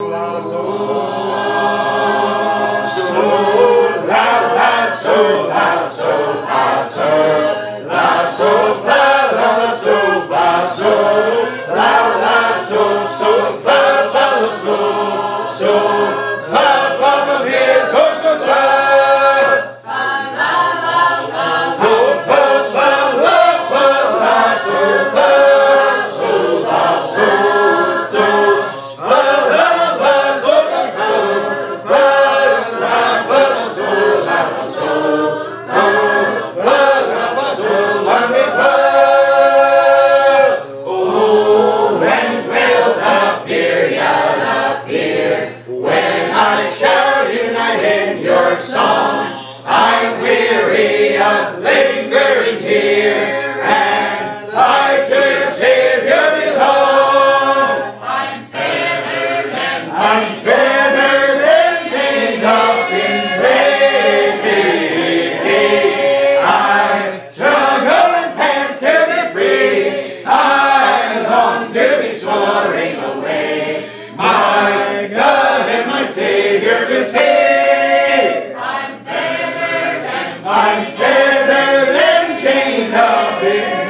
Lazarus. lingering here, and I to the Savior belong. I'm feathered and I'm feathered and chained up in baby. I struggle and pant to be free. I long to be soaring away. My God and my Savior to save. I'm better than chained up in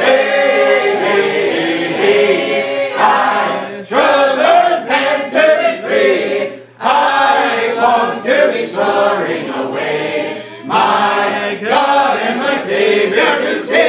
I'm and to be free. I long to be soaring away. My God and my Savior to see.